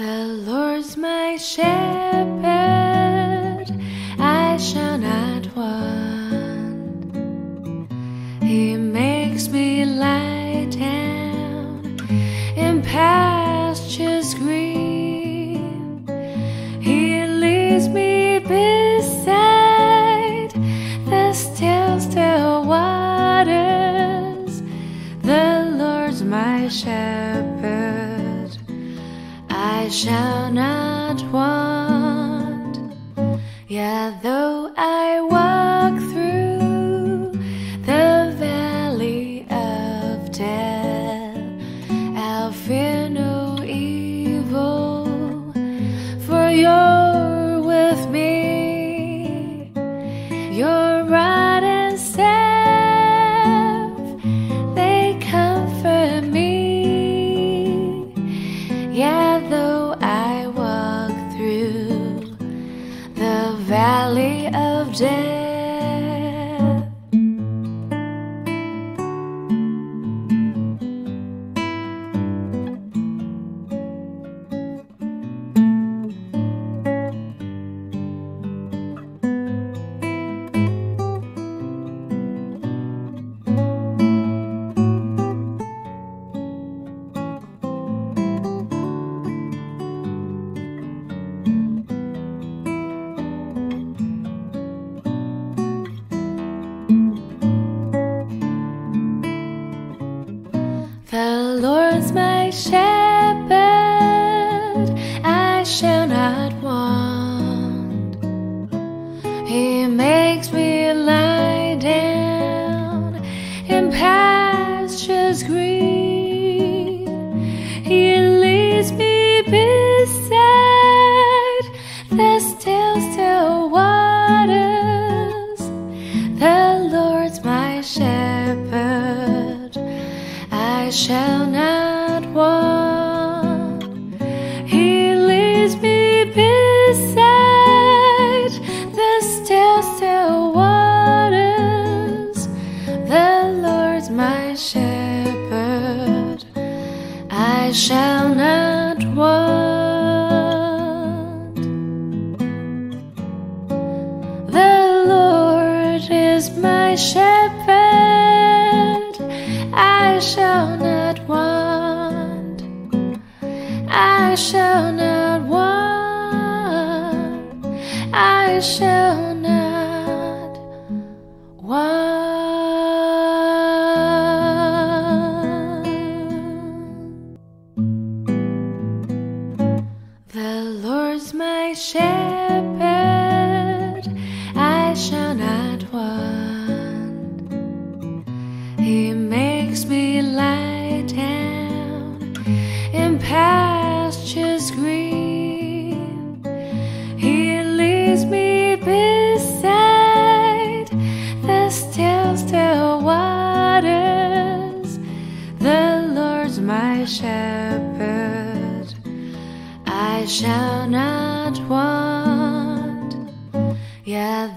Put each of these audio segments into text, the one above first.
The Lord's my shepherd, I shall not want. He makes me lie down in pastures green. He leads me beside the still, still waters. The Lord's my shepherd shall not want. Yeah, though I walk through. Valley shepherd, I shall not want. He makes me lie down in pastures green. He leads me beside the still, still waters. The Lord's my shepherd, I shall I shall not want. The Lord is my shepherd, I shall not want. I shall not want. I shall not want. Me beside the still, still waters. The Lord's my shepherd. I shall not want. Yeah,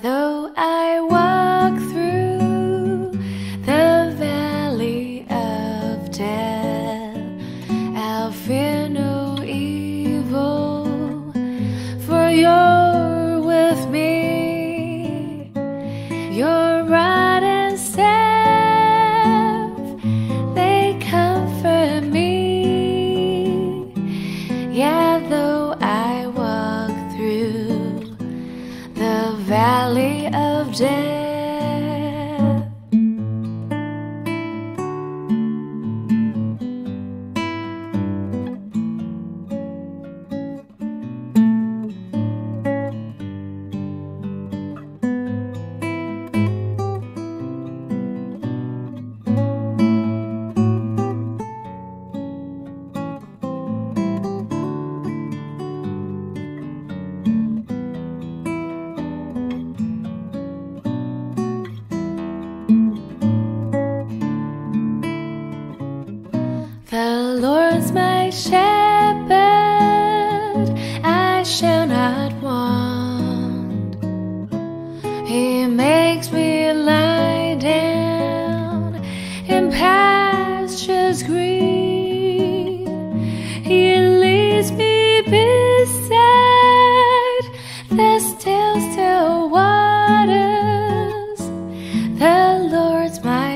valley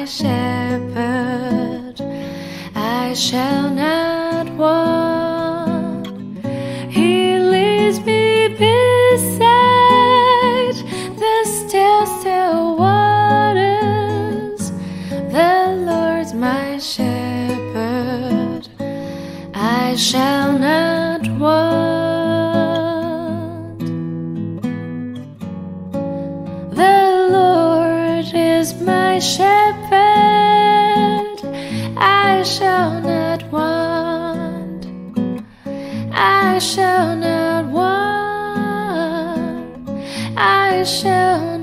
shepherd, I shall not want. Is my shepherd, I shall not want. I shall not want. I shall.